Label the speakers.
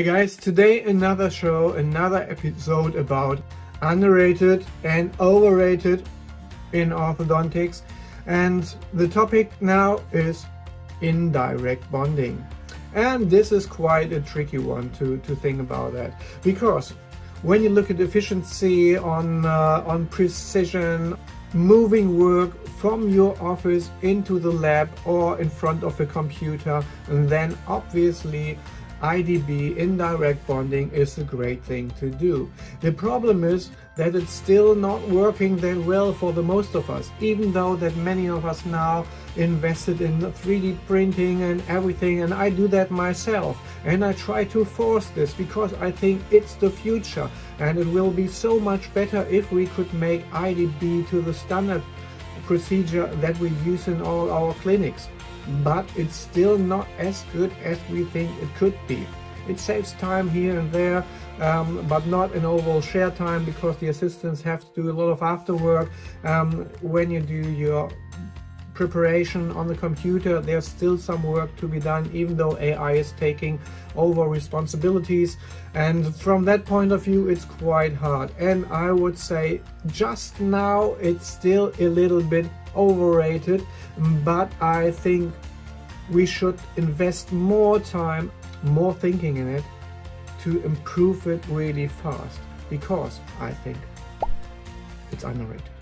Speaker 1: Hey guys, today another show, another episode about underrated and overrated in orthodontics. And the topic now is indirect bonding. And this is quite a tricky one to, to think about that. Because when you look at efficiency on, uh, on precision, moving work from your office into the lab or in front of a computer, and then obviously IDB, indirect bonding, is a great thing to do. The problem is that it's still not working that well for the most of us, even though that many of us now invested in 3D printing and everything, and I do that myself. And I try to force this because I think it's the future, and it will be so much better if we could make IDB to the standard procedure that we use in all our clinics but it's still not as good as we think it could be. It saves time here and there, um, but not an overall share time because the assistants have to do a lot of after work. Um, when you do your preparation on the computer, there's still some work to be done, even though AI is taking over responsibilities. And from that point of view, it's quite hard. And I would say just now it's still a little bit overrated, but I think we should invest more time, more thinking in it to improve it really fast because I think it's underrated.